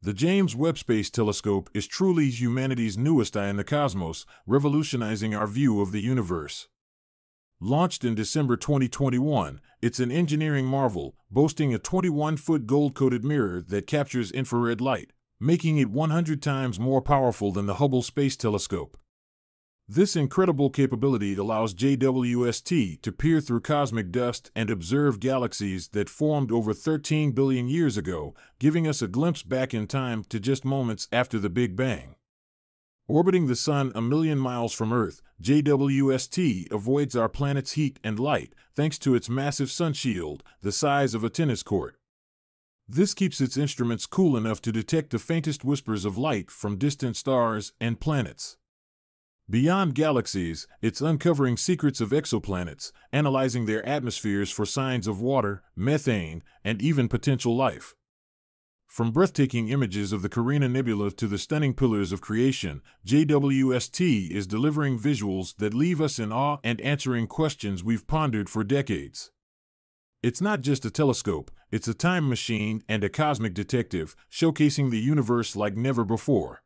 The James Webb Space Telescope is truly humanity's newest eye in the cosmos, revolutionizing our view of the universe. Launched in December 2021, it's an engineering marvel, boasting a 21 foot gold coated mirror that captures infrared light, making it 100 times more powerful than the Hubble Space Telescope. This incredible capability allows JWST to peer through cosmic dust and observe galaxies that formed over 13 billion years ago, giving us a glimpse back in time to just moments after the Big Bang. Orbiting the Sun a million miles from Earth, JWST avoids our planet's heat and light thanks to its massive sun shield, the size of a tennis court. This keeps its instruments cool enough to detect the faintest whispers of light from distant stars and planets. Beyond galaxies, it's uncovering secrets of exoplanets, analyzing their atmospheres for signs of water, methane, and even potential life. From breathtaking images of the Carina Nebula to the stunning pillars of creation, JWST is delivering visuals that leave us in awe and answering questions we've pondered for decades. It's not just a telescope, it's a time machine and a cosmic detective, showcasing the universe like never before.